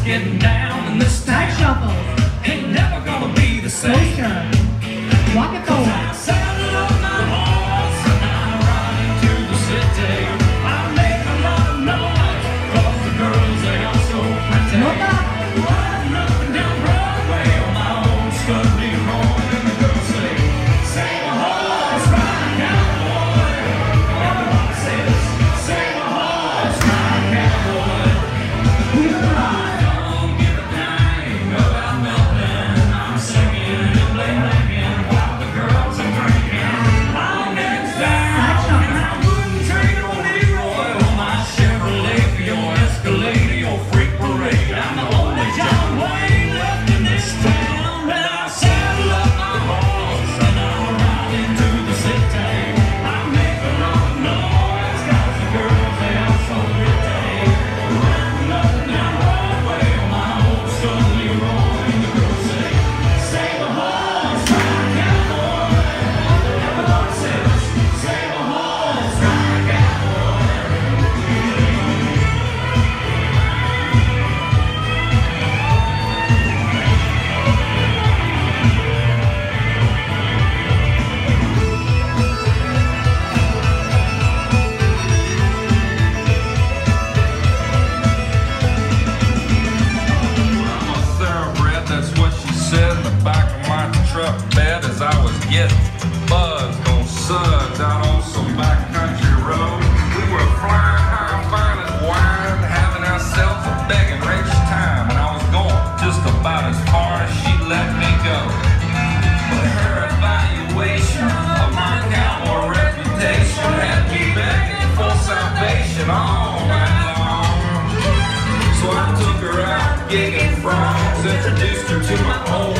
is getting down, in this town Shuffles. ain't never gonna be the same. Walk it forward. Gon' on some backcountry road. We were flying high, wine, having ourselves a time. I was just about as far as she let me go. But her evaluation of my reputation had me begging for salvation all night long. So I took her out introduced her to my old